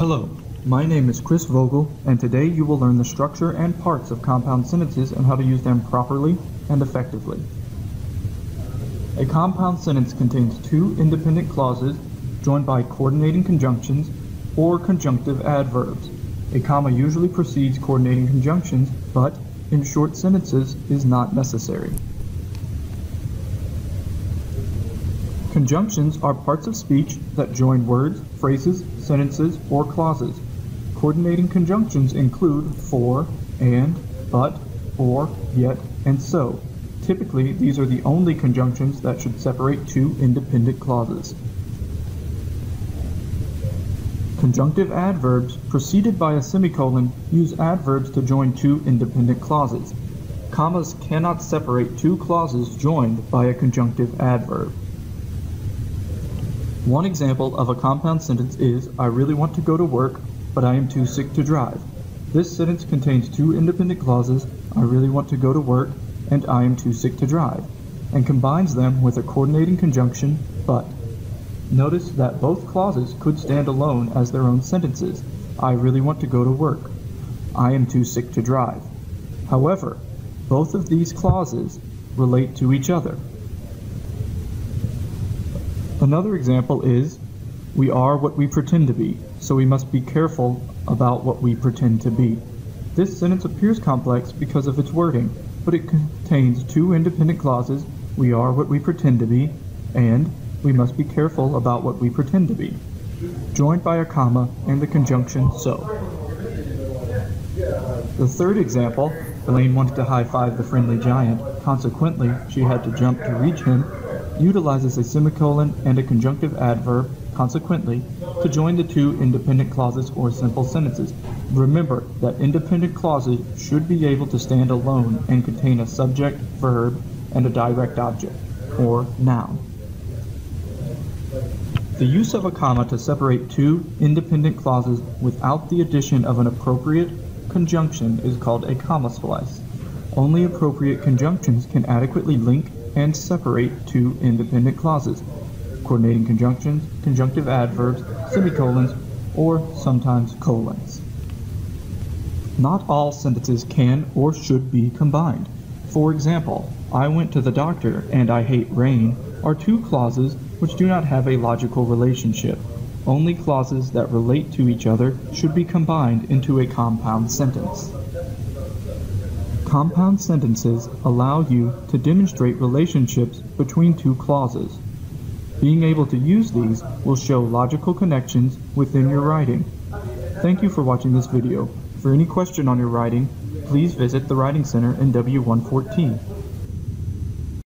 Hello, my name is Chris Vogel, and today you will learn the structure and parts of compound sentences and how to use them properly and effectively. A compound sentence contains two independent clauses joined by coordinating conjunctions or conjunctive adverbs. A comma usually precedes coordinating conjunctions, but in short sentences is not necessary. Conjunctions are parts of speech that join words, phrases, sentences, or clauses. Coordinating conjunctions include for, and, but, or, yet, and so. Typically, these are the only conjunctions that should separate two independent clauses. Conjunctive adverbs preceded by a semicolon use adverbs to join two independent clauses. Commas cannot separate two clauses joined by a conjunctive adverb. One example of a compound sentence is, I really want to go to work, but I am too sick to drive. This sentence contains two independent clauses, I really want to go to work, and I am too sick to drive, and combines them with a coordinating conjunction, but. Notice that both clauses could stand alone as their own sentences. I really want to go to work. I am too sick to drive. However, both of these clauses relate to each other. Another example is, we are what we pretend to be, so we must be careful about what we pretend to be. This sentence appears complex because of its wording, but it contains two independent clauses, we are what we pretend to be, and we must be careful about what we pretend to be, joined by a comma and the conjunction so. The third example, Elaine wanted to high-five the friendly giant, consequently she had to jump to reach him utilizes a semicolon and a conjunctive adverb, consequently, to join the two independent clauses or simple sentences. Remember that independent clauses should be able to stand alone and contain a subject, verb, and a direct object, or noun. The use of a comma to separate two independent clauses without the addition of an appropriate conjunction is called a comma splice. Only appropriate conjunctions can adequately link and separate two independent clauses, coordinating conjunctions, conjunctive adverbs, semicolons, or sometimes colons. Not all sentences can or should be combined. For example, I went to the doctor and I hate rain are two clauses which do not have a logical relationship. Only clauses that relate to each other should be combined into a compound sentence. Compound sentences allow you to demonstrate relationships between two clauses. Being able to use these will show logical connections within your writing. Thank you for watching this video. For any question on your writing, please visit the Writing Center in W114.